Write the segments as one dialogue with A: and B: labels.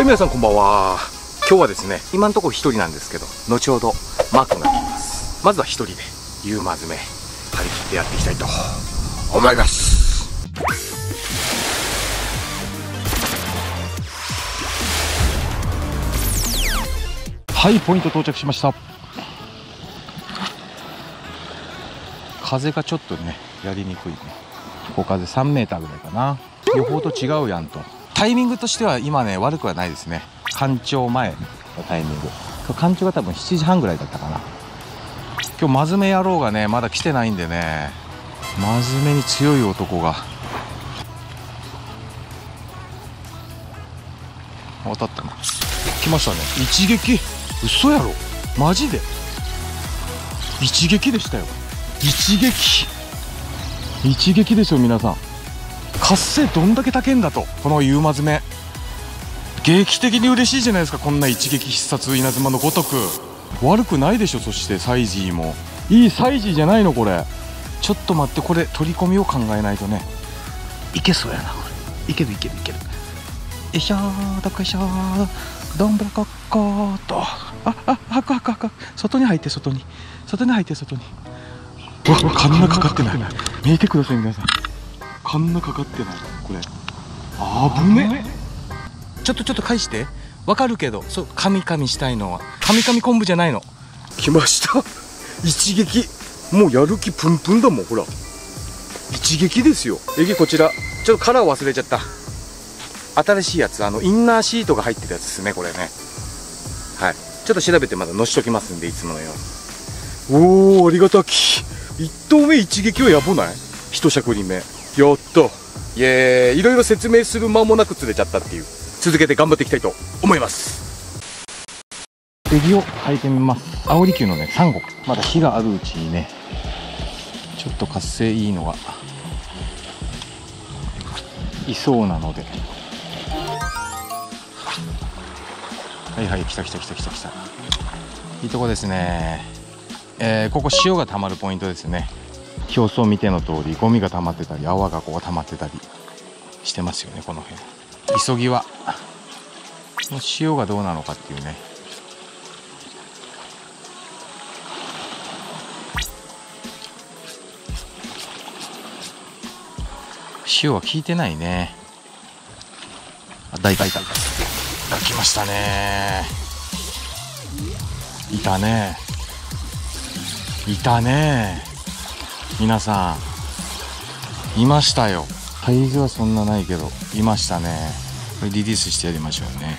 A: はい皆さんこんばんは。今日はですね今のところ一人なんですけど後ほどマー君が来ます。まずは一人でユーマ詰め張り切ってやっていきたいと思います。はいポイント到着しました。風がちょっとねやりにくいね。横風3メーターぐらいかな。予報と違うやんと。タイミングとしては今ね悪くはないですね。干潮前のタイミング。干潮が多分7時半ぐらいだったかな。今日真詰め野郎がねまだ来てないんでね。真詰めに強い男が。当たったな。来ましたね。一撃。嘘やろ。マジで。一撃でしたよ。一撃。一撃ですよ皆さん。活性どんだけ高いんだとこのユーマ詰め。劇的に嬉しいじゃないですかこんな一撃必殺稲妻のごとく。悪くないでしょそしてサイジーも。いいサイジーじゃないのこれ。ちょっと待ってこれ取り込みを考えないとね。いけそうやなこれ。いけるいけるいける。よいしょーどっこいしょーどんぶらこっこーっと。ああはくはくはく。外に入って外に。外に入って外に。うわカンナかかってない。見てください皆さんカンナかかってないこれ。危ね。ちょっとちょっと返して。わかるけど。そうカミカミしたいのは。カミカミ昆布じゃないの。来ました。一撃。もうやる気プンプンだもんほら。一撃ですよ。えぎこちら。ちょっとカラー忘れちゃった。新しいやつ。あのインナーシートが入ってるやつですねこれね。はい。ちょっと調べてまだ載しときますんでいつものように。おおありがたき。1投目一撃はやばない？一しゃくり目やったイエーイいろいろ説明する間もなく釣れちゃったっていう。続けて頑張っていきたいと思います。エビを履いてみます。青利休のね3号まだ火があるうちにねちょっと活性いいのがいそうなので。はいはい来た来た来た来た来た。いいとこですね。えーここ塩が溜まるポイントですね。表層見ての通りゴミが溜まってたり泡がこう溜まってたりしてますよねこの辺。急ぎは。この塩がどうなのかっていうね。塩は効いてないね。あ大体。いたいた来ましたね。いたね。いたね。皆さんいましたよ。体重はそんなないけどいましたね。これリリースしてやりましょうね。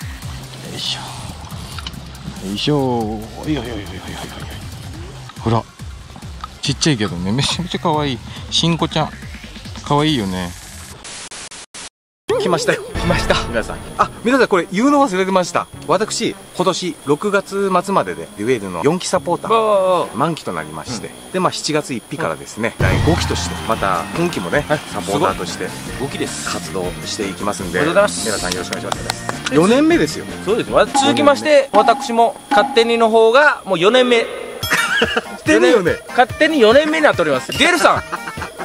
A: よいしょ。よいしょ。おいおいおいおいおいおいおい。ほら。ちっちゃいけどね。めちゃめちゃ可愛い。しんこちゃん。可愛いよね。来ましたよ来ました。皆さん。あ皆さんこれ言うの忘れてました。私今年6月末まででデュエルの4期サポーター満期となりまして、でまあ7月1日からですね、第5期としてまた今期もね、サポーターとして
B: 動きです。
A: 活動していきますんで
B: ありがとうございます。
A: 皆さんよろしくお願いします。4年目ですよ。
B: そうですわ続きまして私も勝手にの方がもう4年目。
A: てるよね。
B: 勝手に4年目になっております。デュエルさん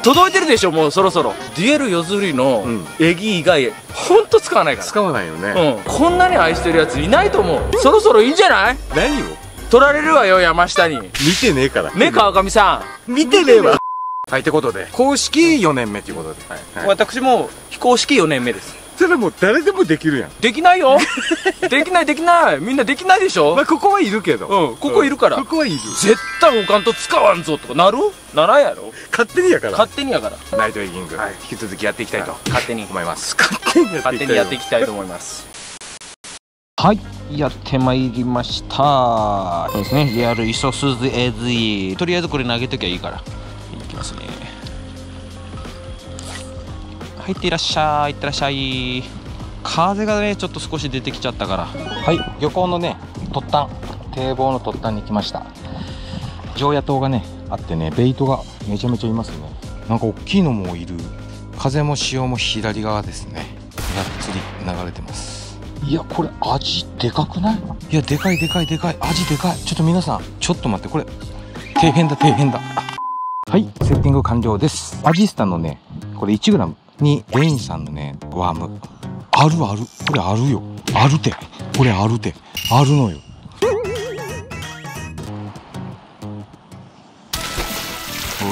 B: 届いてるでしょもうそろそろ。デュエル夜釣りの
A: うん。
B: エギ以外ほんと使わないか
A: 使わないよね、
B: らうん。こんなに愛してるやついないと思う。そろそろいいんじゃない？
A: 何を？
B: 取られるわよ山下に。
A: 見てねえから。
B: ね川上さ
A: 見てねえわ。はいってことで公式4年目っていうことで、はい
B: ん私も非公式4年目です
A: それもう誰でもできるやん。
B: できないよ。できないできない。みんなできないでしょ。
A: まあここはいるけど。
B: うんここいるから。
A: ここはいる。
B: 絶対おかんと使わんぞとかなる？ならんやろ。
A: 勝手にやから。
B: 勝手にやから。
A: ナイトエギング、
B: はい。
A: 引き続きやっていきたいと
B: 勝手に。
A: 思います。勝手にや
B: 勝手にやっていきたいと思います。はいやってまいりました。そうですね。リアルイソスズエズイ。とりあえずこれ投げときゃいいから。いきますねはいっていらっしゃいいってらっしゃい。風がねちょっと少し出てきちゃったから。はい漁港のね突端堤防の突端に来ました。常夜灯がねあってねベイトがめちゃめちゃいますね。なんか大きいのもいる。風も潮も左側ですね。がっつり流れてます。いやこれ味でかくない？いやでかいでかいでかい。味でかい。ちょっと皆さんちょっと待って。これ底辺だ底辺だ。はいセッティング完了です。アジスタのねこれ 1g にレインさんのねワーム。
A: あるある。これあるよ。あるて。これあるて。あるのよ。ほ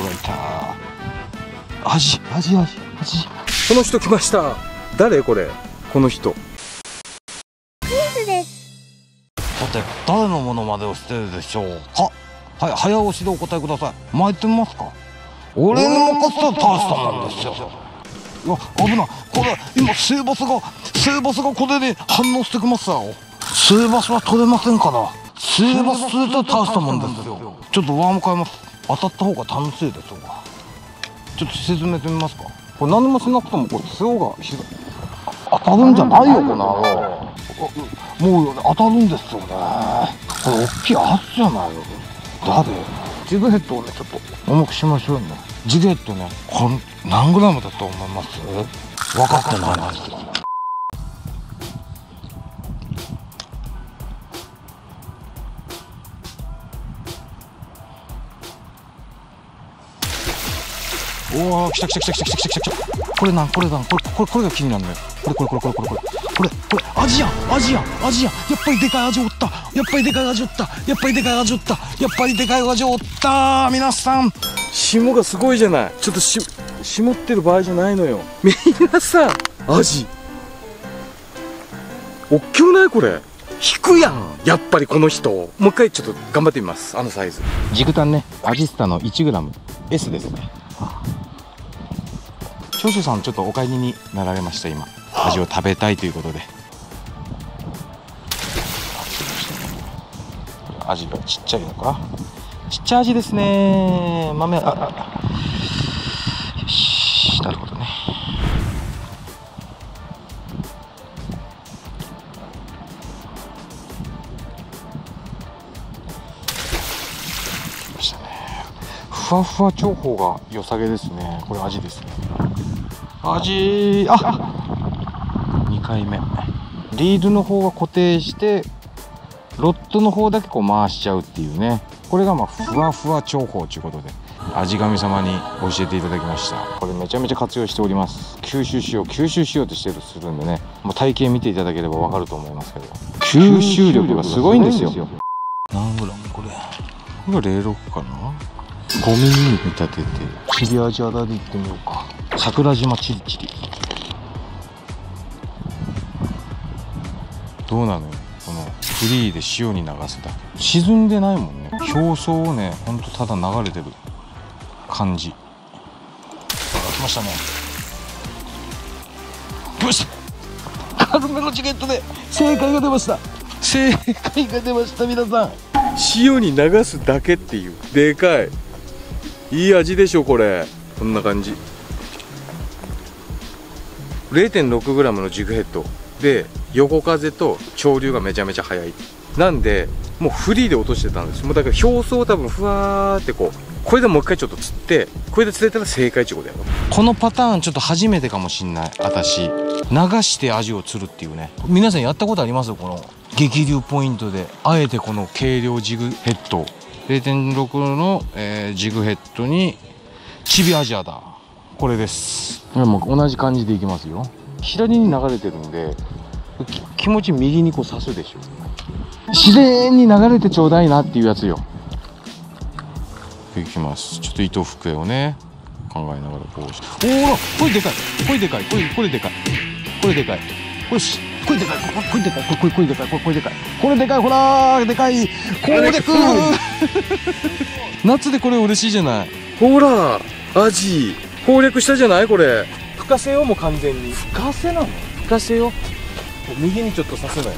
A: らいた。アジアジアジアジ。この人来ました。誰？これ？この人。さて誰のものまでをしてるでしょう？かはい早押しでお答えください。巻いてみますか。俺の任せたら大したもんですようわ危ない。これ今水没が水没がこれで反応してきますよ。水没は取れませんから。水没すると大したもんですよ。ちょっとワーム変えます当たった方が楽しいですよ。ちょっと沈めてみますか。これ何もしなくてもこれ強がひ当たるんじゃないよこの野郎もう当たるんですよね。これ大きいはずじゃないよ。誰？ジグヘッドをねちょっと重くしましょうね。ジグヘッドねこん何グラムだと思います？分かってな。いですおお来た来た来た来た来た来た。これなんこれなんこれこれこれが気になるのよ。れこれこれこれこれこれこれこれアジやアジやアジややっぱりでかいアジおったやっぱりでかいアジおったやっぱりでかいアジおったやっぱりでかいアジおった皆さん霜がすごいじゃないちょっとし霜ってる場合じゃないのよ皆さんアジおっきくないこれ引くやんやっぱりこの人もう一回ちょっと頑張ってみますあのサイズジグタンねアジスタの 1gS ですね長州さんちょっとお帰りになられました今味を食べたいということで。味がちっちゃいのか？ちっちゃい味ですね。豆ああよし。なるほどね。ふわふわ長方が良さげですね。これ味ですね。味。あ2回目。リードの方が固定してロッドの方だけこう回しちゃうっていうね。これがまあふわふわ長方ということで味神様に教えていただきました。これめちゃめちゃ活用しております。吸収しよう吸収しようとしてるするんでね。もう体型見ていただければわかると思いますけど。吸収力がすごいんですよ。何グラムこれ。これが06かな？5ミリに見立てて。切り味肌でいってみようか。桜島チリチリどうなのよ。このフリーで塩に流すだけ。沈んでないもんね。表層をねほんとただ流れてる感じ。あ来ましたね。来ましたカルメロチケットで正解が出ました。正解が出ました皆さん。塩に流すだけっていう。でかい。いい味でしょこれ。こんな感じ。0.6g のジグヘッド。で横風と潮流がめちゃめちゃ速い。なんでもうフリーで落としてたんですもうだから表層を多分ふわーってこうこれでもう一回ちょっと釣ってこれで釣れたら正解ってことやろこのパターンちょっと初めてかもしんない私。流して味を釣るっていうね。皆さんやったことありますこの激流ポイントで。あえてこの軽量ジグヘッド。0.6の、えージグヘッドにチビアジアだ。これです。もう同じ感じでいきますよ。左に流れてるんでき気持ち右にこう刺すでしょ。自然に流れてちょうだいなっていうやつよ。いきます。ちょっと糸ふけをね。考えながらこうしておおこれでかい。これでかい。これこれでかい。これでかい。これし。これでかい。これでかい。これこれでかい。これでかい。これでかい。ほらー。でかい。これでくー。夏でこれ嬉しいじゃない。ほら。アジ。攻略したじゃない？これ。深瀬よもう完全に。深瀬なの？深瀬よ右にちょっとさせない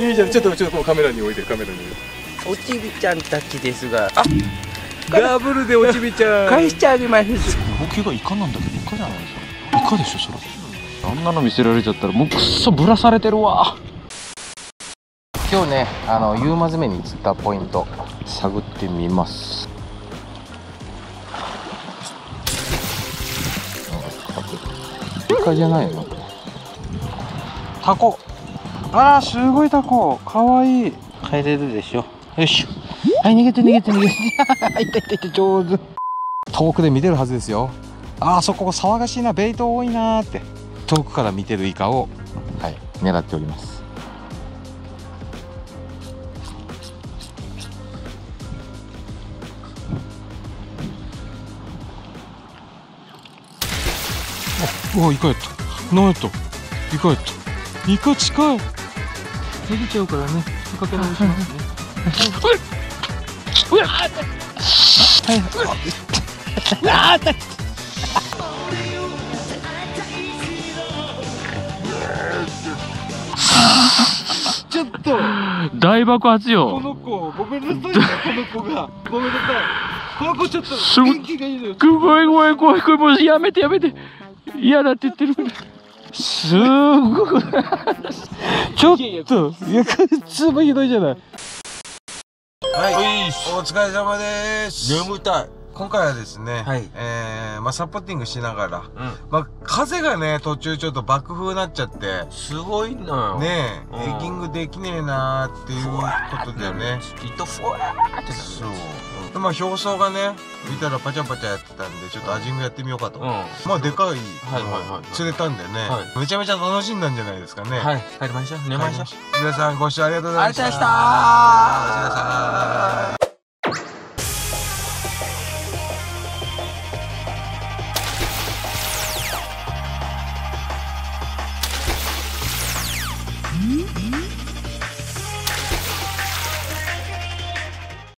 A: いいじゃん。ちょっとちょっとカメラに置いてカメラに
C: おちびちゃんたちですが、
A: ダブルでおちびちゃん。
C: 返してあげます。
A: 動きがイカなんだけどイカじゃない？ですかイカでしょそれ。あんなの見せられちゃったらもうくっそぶらされてるわ。今日ねあのユーマ詰めに釣ったポイント探ってみますイカじゃないの？タコ。あらすごいタコ。かわいい。
C: 帰れるでしょ。
A: よしはい逃げて逃げて逃げて。いたいたいた上手。遠くで見てるはずですよ。
D: ああそこ騒がしいな。ベイト多いなーって。遠くから見てるイカを、はい、狙っておりますあうわイカやった。何やった。イカやったイカ近い。逃げちゃうからね。追いかけ直しますね。うわはい。あ
E: ちょっと
F: 大爆発
E: こ
F: よ
E: の子ごめんなさい。ねこの子がごめんなさい。この子ちょっと元気がい。い。のよ
F: ごめんごめんごめんごめんもうやめてやめて嫌だって言ってるからすごい。
D: ちょっと。いやつもひどいじゃない。
A: はい、お疲れ様です。
B: 眠たい。
A: 今回はですね、
B: はい。
A: えー、まあ、サポーティングしながら、まあ、風がね、途中ちょっと爆風になっちゃって、
B: すごいのよ。
A: ねえ、
B: うん。
A: エギングできねえなーっていうことでね、
B: 糸ふわーって
A: そう。でまあ、表層がね、見たらパチャパチャやってたんで、ちょっとアジングやってみようかと。
B: うん。
A: まあ、でかい、釣れたんでね、
B: は
A: めちゃめちゃ楽しんだんじゃないですかね。
B: はい、帰りましょう。寝ましょう。
A: 皆さんご視聴ありがとうございました。
B: ありがとうございました